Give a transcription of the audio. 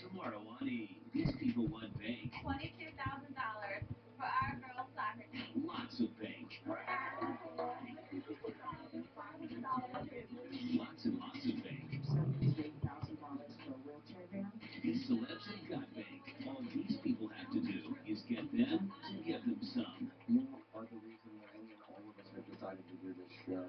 tomorrow on A. These people want bank. $22,000 for our girls' soccer team. Lots of bank. Lots and lots of bank. $78,000 for a wheelchair van. These celebs have got bank. All these people have to do is get them to give them some. You are the reason why all of us have decided to do this show.